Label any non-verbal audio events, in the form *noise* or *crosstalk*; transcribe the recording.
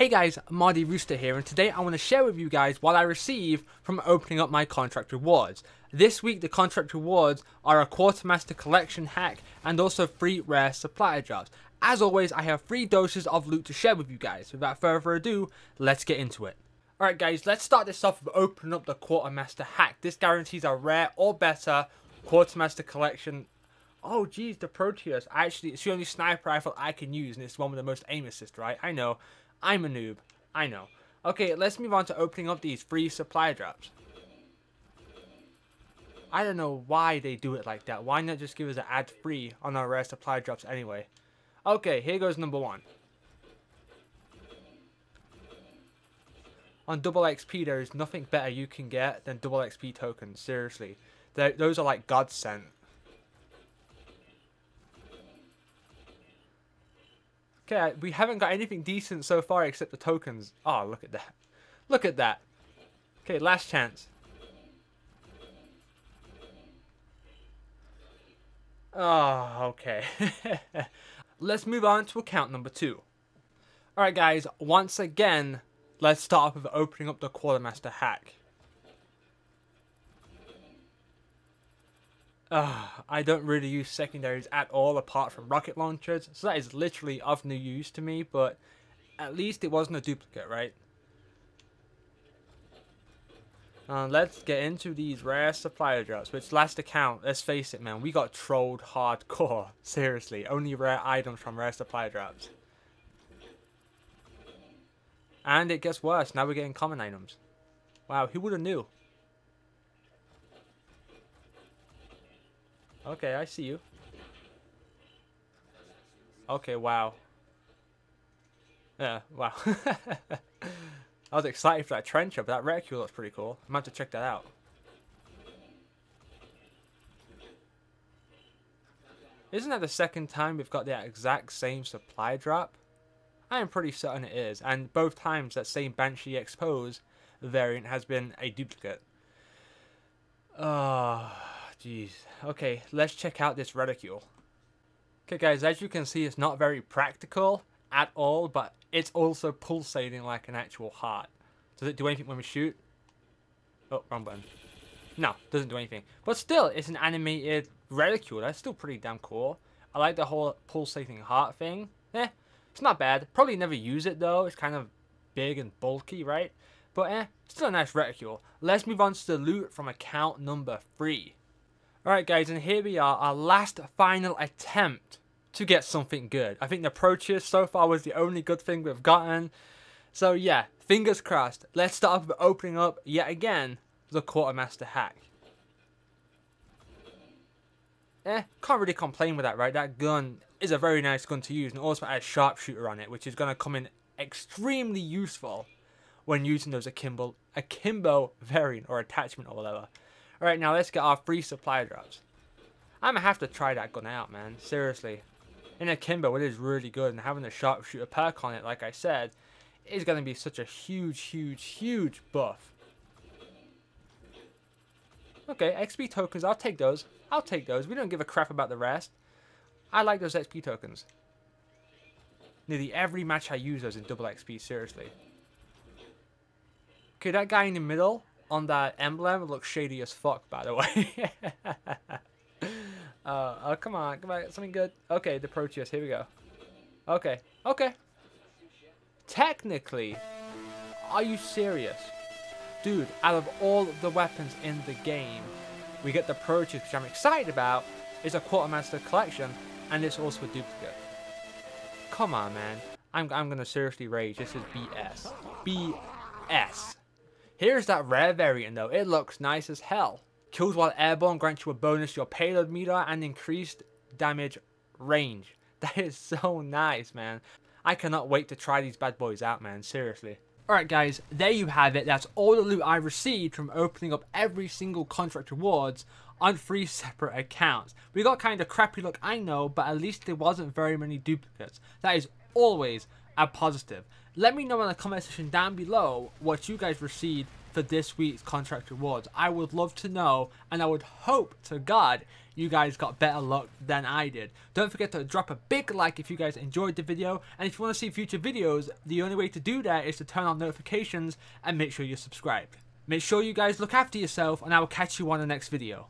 Hey guys, Mardy Rooster here and today I want to share with you guys what I receive from opening up my contract rewards. This week the contract rewards are a Quartermaster collection hack and also free rare supply drops. As always I have three doses of loot to share with you guys. Without further ado, let's get into it. Alright guys, let's start this off with opening up the Quartermaster hack. This guarantees a rare or better Quartermaster collection Oh geez, the Proteus. Actually, it's the only sniper rifle I can use, and it's one with the most aim assist, right? I know. I'm a noob. I know. Okay, let's move on to opening up these free supply drops. I don't know why they do it like that. Why not just give us an ad free on our rare supply drops anyway? Okay, here goes number one. On double XP, there is nothing better you can get than double XP tokens. Seriously. They're, those are like godsend. Okay, we haven't got anything decent so far except the tokens. Oh, look at that. Look at that. Okay, last chance. Oh, okay. *laughs* let's move on to account number two. Alright guys, once again, let's start off with opening up the Quartermaster hack. Uh, *sighs* I don't really use secondaries at all apart from rocket launchers, so that is literally of no use to me, but at least it wasn't a duplicate, right? Uh, let's get into these rare supplier drops, which last account, let's face it man, we got trolled hardcore. *laughs* Seriously, only rare items from rare supplier drops. And it gets worse, now we're getting common items. Wow, who would have knew? Okay, I see you. Okay, wow. Yeah, wow. *laughs* I was excited for that trencher, but that reticule looks pretty cool. I'm going to have to check that out. Isn't that the second time we've got the exact same supply drop? I am pretty certain it is, and both times that same Banshee Expose variant has been a duplicate. Jeez. Okay, let's check out this reticule. Okay guys, as you can see it's not very practical at all, but it's also pulsating like an actual heart. Does it do anything when we shoot? Oh, wrong button. No, doesn't do anything. But still, it's an animated reticule. That's still pretty damn cool. I like the whole pulsating heart thing. Eh, it's not bad. Probably never use it though. It's kind of big and bulky, right? But eh, still a nice reticule. Let's move on to the loot from account number 3. Alright guys, and here we are, our last final attempt to get something good. I think the Proteus so far was the only good thing we've gotten. So yeah, fingers crossed. Let's start with opening up, yet again, the Quartermaster hack. Eh, can't really complain with that, right? That gun is a very nice gun to use and also has sharpshooter on it, which is going to come in extremely useful when using those akimbo, akimbo variant or attachment or whatever. Alright, now let's get our free supply drops. I'm gonna have to try that gun out, man. Seriously. In Akimbo, it is really good, and having the sharpshooter perk on it, like I said, is gonna be such a huge, huge, huge buff. Okay, XP tokens, I'll take those. I'll take those. We don't give a crap about the rest. I like those XP tokens. Nearly every match I use those in double XP, seriously. Okay, that guy in the middle, on that emblem. Looks shady as fuck, by the way. *laughs* uh, oh, come on. Come on. Something good. Okay, the Proteus. Here we go. Okay. Okay. Technically, are you serious? Dude, out of all the weapons in the game, we get the Proteus, which I'm excited about. It's a Quartermaster collection, and it's also a duplicate. Come on, man. I'm, I'm gonna seriously rage. This is BS. BS. Here's that rare variant though, it looks nice as hell. Kills while airborne grants you a bonus your payload meter and increased damage range. *laughs* That is so nice, man. I cannot wait to try these bad boys out, man. Seriously. Alright guys, there you have it. That's all the loot I received from opening up every single contract rewards on three separate accounts. We got kind of crappy luck, I know, but at least there wasn't very many duplicates. That is always a positive. Let me know in the comment section down below what you guys received for this week's contract rewards. I would love to know, and I would hope to God you guys got better luck than I did. Don't forget to drop a big like if you guys enjoyed the video, and if you want to see future videos, the only way to do that is to turn on notifications and make sure you're subscribed. Make sure you guys look after yourself, and I will catch you on the next video.